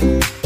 Bye.